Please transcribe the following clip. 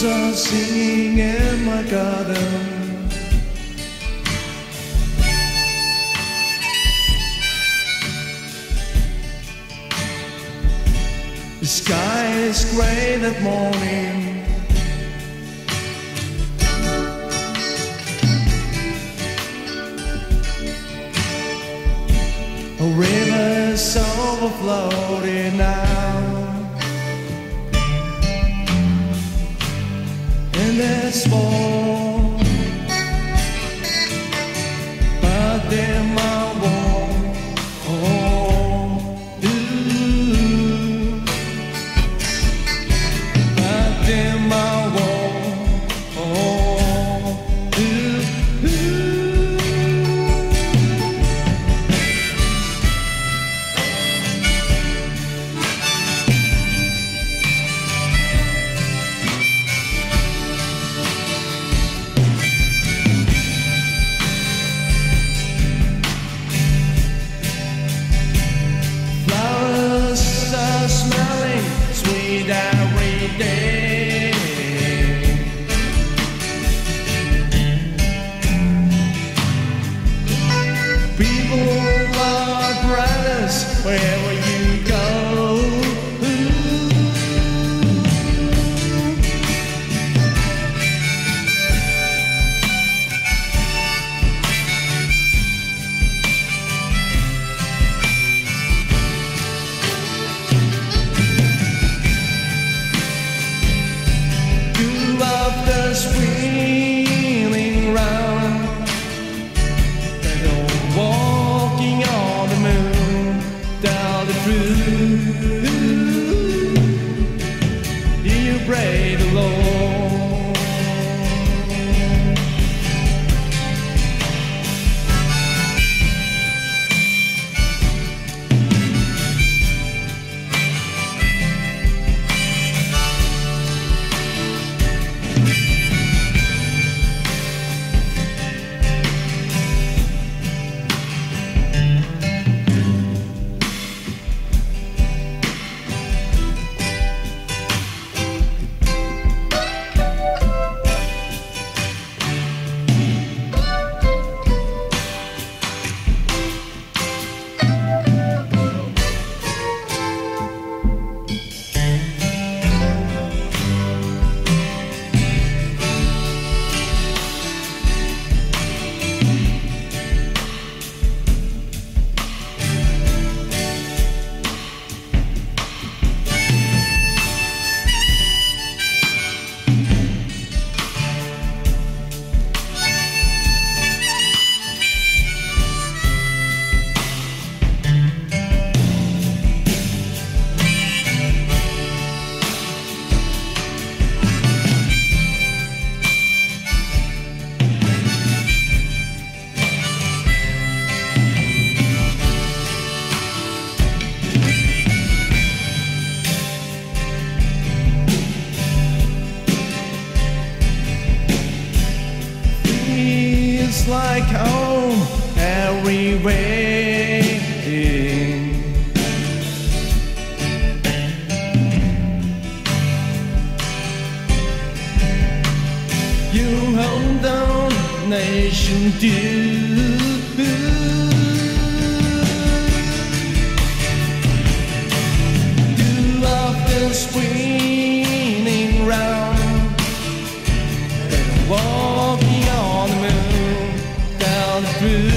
birds are singing in my garden. The sky is gray that morning. A river is overflowing now. And there's like home everywhere. You hold on, nation dear. sweet. through.